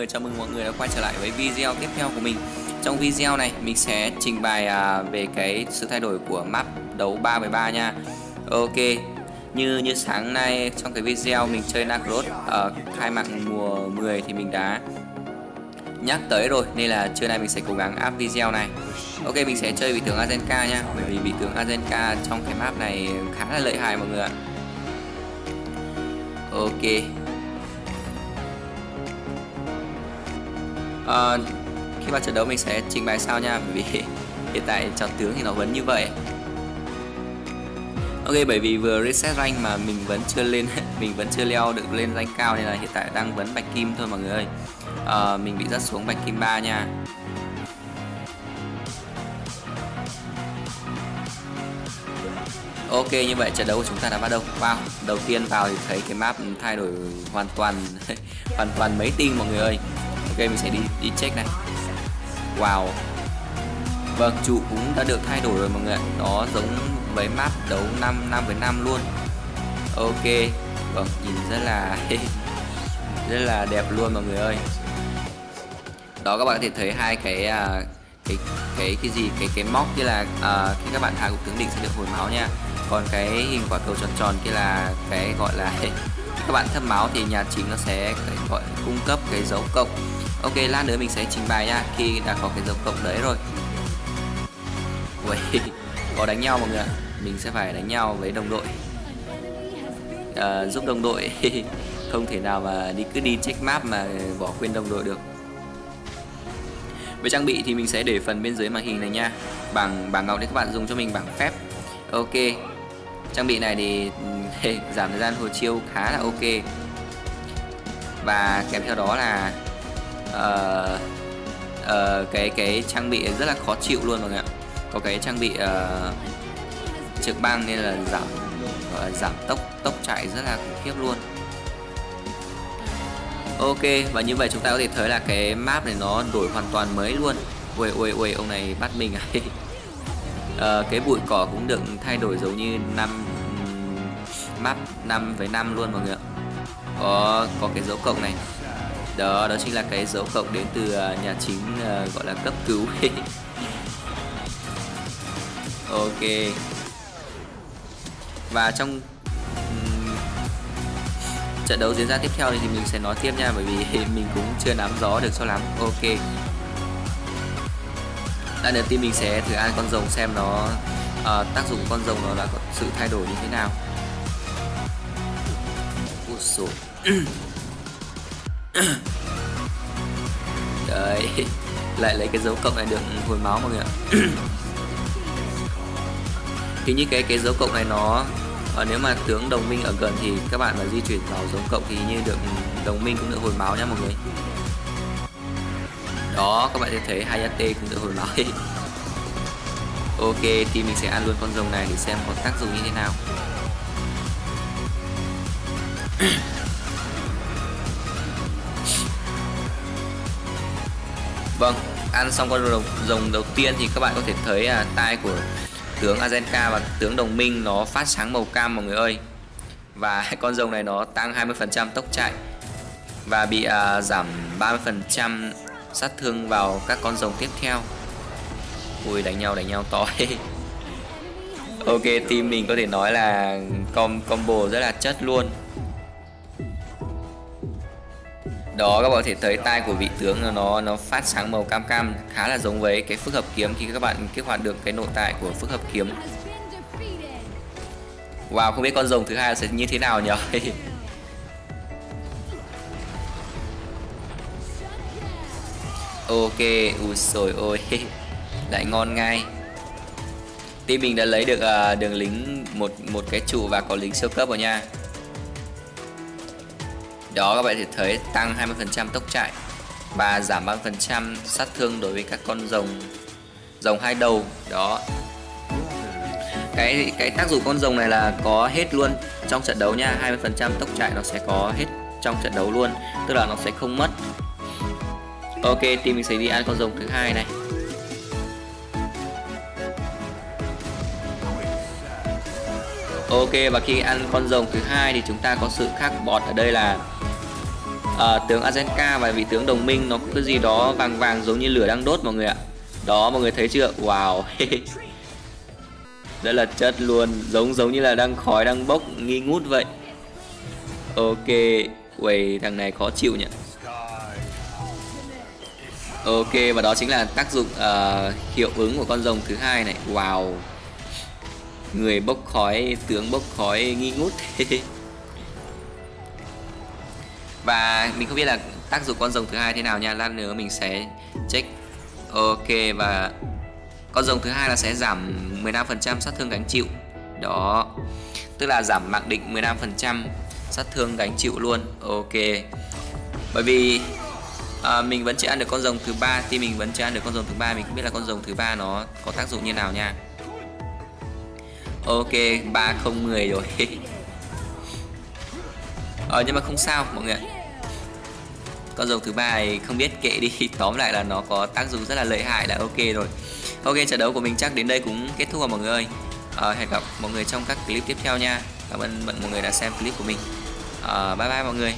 người, chào mừng mọi người đã quay trở lại với video tiếp theo của mình. Trong video này mình sẽ trình bày à, về cái sự thay đổi của map đấu 3 với 3 nha. Ok Như như sáng nay trong cái video mình chơi Nacros ở ờ, khai mạc mùa 10 thì mình đã nhắc tới rồi Nên là trưa nay mình sẽ cố gắng up video này. Ok mình sẽ chơi vị tướng Azenka nha Bởi vì vị tướng Azenka trong cái map này khá là lợi hại mọi người ạ. Ok. À, khi vào trận đấu mình sẽ trình bày sau nha bởi vì hiện tại chọn tướng thì nó vẫn như vậy. Ok bởi vì vừa reset rank mà mình vẫn chưa lên mình vẫn chưa leo được lên rank cao nên là hiện tại đang vẫn bạch kim thôi mọi người ơi. À, mình bị rớt xuống bạch kim 3 nha. Ok như vậy trận đấu của chúng ta đã bắt đầu. Wow đầu tiên vào thì thấy cái map thay đổi hoàn toàn hoàn toàn mấy tinh mọi người ơi mình sẽ đi đi check này. Wow. Vâng trụ cũng đã được thay đổi rồi mọi người Nó giống với map đấu 5 5 với 5 luôn. Ok. Vâng nhìn rất là rất là đẹp luôn mọi người ơi. Đó các bạn có thể thấy hai cái à, cái cái cái gì? Cái cái móc kia là uh, khi các bạn hạ cục tướng đỉnh sẽ được hồi máu nha. Còn cái hình quả cầu tròn tròn kia là cái gọi là khi các bạn thấp máu thì nhà chính nó sẽ gọi cung cấp cái dấu cộng ok lát nữa mình sẽ trình bày nha khi đã có cái dấu cộng đấy rồi. Ui, có đánh nhau mọi người mình sẽ phải đánh nhau với đồng đội. À, giúp đồng đội. Không thể nào mà đi cứ đi check map mà bỏ quên đồng đội được. Về trang bị thì mình sẽ để phần bên dưới màn hình này nha. Bảng bảng ngọc để các bạn dùng cho mình bảng phép. Ok. Trang bị này thì giảm thời gian hồi chiêu khá là ok. Và kèm theo đó là uh, uh, cái cái trang bị rất là khó chịu luôn mọi người ạ. Có cái trang bị uh, trực băng nên là giảm uh, giảm tốc tốc chạy rất là khủng khiếp luôn. Ok và như vậy chúng ta có thể thấy là cái map này nó đổi hoàn toàn mới luôn. Ui ui ui ông này bắt mình à? Uh, Cái bụi cỏ cũng được thay đổi giống như năm map 5 với 5 luôn mọi người ạ. Có có cái dấu cộng này. Đó đó chính là cái dấu cộng đến từ à, nhà chính uh, gọi là cấp cứu. Ok. Và trong trận đấu diễn ra tiếp theo thì mình sẽ nói tiếp nha bởi vì mình cũng chưa nắm rõ được cho lắm. Ok. Đã đầu tiên mình sẽ thử ăn con rồng xem nó uh, tác dụng con rồng nó đã có sự thay đổi như thế nào. Ủa Đấy Lại lấy cái dấu cộng này được hồi máu mọi người ạ. Thì như cái cái dấu cộng này nó à, nếu mà tướng đồng minh ở gần thì các bạn mà di chuyển vào dấu cộng thì như được đồng minh cũng được hồi máu nha mọi người. Đó các bạn sẽ thấy Hayate cũng được hồi máu. Ok thì mình sẽ ăn luôn con rồng này để xem có tác dụng như thế nào. vâng ăn xong con rồng, rồng đầu tiên thì các bạn có thể thấy à, tai của tướng Azenka và tướng đồng minh nó phát sáng màu cam mọi người ơi. Và con rồng này nó tăng 20% tốc chạy và bị à, giảm 30% sát thương vào các con rồng tiếp theo. Ui đánh nhau đánh nhau to ok team mình có thể nói là com combo rất là chất luôn đó các bạn có thể thấy tai của vị tướng nó nó phát sáng màu cam cam khá là giống với cái phức hợp kiếm khi các bạn kích hoạt được cái nội tại của phức hợp kiếm. Wow không biết con rồng thứ hai sẽ như thế nào nhỉ? Ok ui rồi ôi lại ngon ngay. Team mình đã lấy được uh, đường lính một một cái trụ và có lính siêu cấp rồi nha đó, các bạn thể thấy tăng 20% tốc chạy và giảm 30% sát thương đối với các con rồng rồng hai đầu. Đó. Cái cái tác dụng con rồng này là có hết luôn trong trận đấu nha. 20% tốc chạy nó sẽ có hết trong trận đấu luôn, tức là nó sẽ không mất. Ok, team mình sẽ đi ăn con rồng thứ hai này. Ok, và khi ăn con rồng thứ hai thì chúng ta có sự khác bọt ở đây là Ờ, tướng Azenka và vị tướng đồng minh nó có cái gì đó vàng vàng giống như lửa đang đốt mọi người ạ đó mọi người thấy chưa wow rất là chất luôn giống giống như là đang khói đang bốc nghi ngút vậy ok quầy thằng này khó chịu nhỉ Ok và đó chính là tác dụng uh, hiệu ứng của con rồng thứ hai này. Wow. Người bốc khói, tướng bốc khói nghi ngút. và mình không biết là tác dụng con rồng thứ hai thế nào nha. Lát nữa mình sẽ check. Ok và con rồng thứ hai là sẽ giảm 15% sát thương gánh chịu. Đó. Tức là giảm mạng định 15% sát thương gánh chịu luôn. Ok. Bởi vì à, mình vẫn chưa ăn được con rồng thứ ba thì mình vẫn chưa ăn được con rồng thứ ba mình không biết là con rồng thứ ba nó có tác dụng như nào nha ok ba không mười rồi ờ nhưng mà không sao mọi người con rồng thứ ba này không biết kệ đi. Tóm lại là nó có tác dụng rất là lợi hại là ok rồi. Ok trận đấu của mình chắc đến đây cũng kết thúc rồi mọi người à, hẹn gặp mọi người trong các clip tiếp theo nha. Cảm ơn mọi người đã xem clip của mình. À, bye bye mọi người.